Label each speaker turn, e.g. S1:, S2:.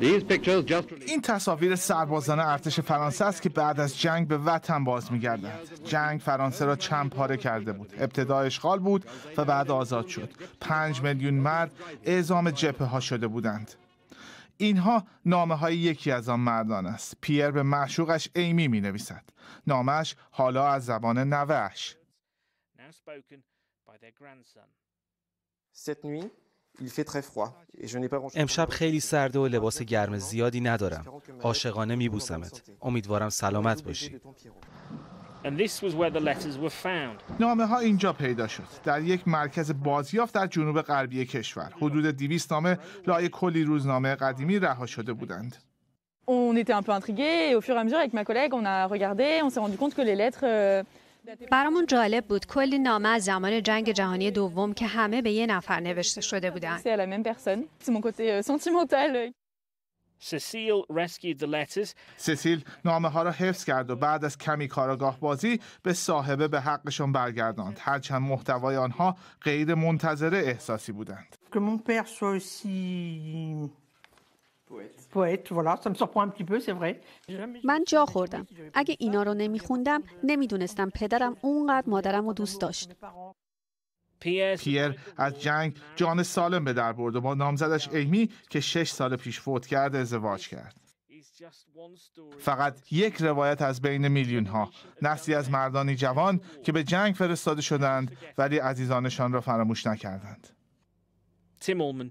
S1: این تصاویر سربازان ارتش فرانسه است که بعد از جنگ به وطن باز میگردند جنگ فرانسه را چند پاره کرده بود. ابتدا اشغال بود و بعد آزاد شد. پنج میلیون مرد اعزام جبهه ها شده بودند. اینها نامه های یکی از آن مردان است. پیر به معشوقش ایمی می نویسد نامش حالا از زبان نوهش
S2: امشب خیلی سرده و لباس گرم زیادی ندارم. عاشقانه میبوسمت. امیدوارم سلامت باشی.
S1: نامه ها اینجا پیدا شد. در یک مرکز بازیافت در جنوب غربی کشور. حدود 200 نامه لای کلی روزنامه قدیمی رها شده بودند.
S3: On était un peu intrigués et au fur et à mesure avec ma collègue on a regardé, on s'est rendu compte que les lettres euh,
S4: برامون جالب بود. کلی نامه از زمان جنگ جهانی دوم که همه به یه نفر نوشته شده بودن.
S1: سسیل نامه ها را حفظ کرد و بعد از کمی کاراگاه بازی به صاحبه به حقشان برگرداند. هرچند محتوای آنها غیر منتظره احساسی بودند.
S4: من جا خوردم. اگه اینا رو نمیخوندم نمی‌دونستم پدرم اونقدر مادرم رو دوست داشت.
S1: پیر از جنگ جان سالم به در برد و با نامزدش ایمی که شش سال پیش فوت کرد ازدواج کرد. فقط یک روایت از بین میلیون ها نسلی از مردانی جوان که به جنگ فرستاده شدند ولی عزیزانشان را فراموش نکردند
S5: Tim Ullman,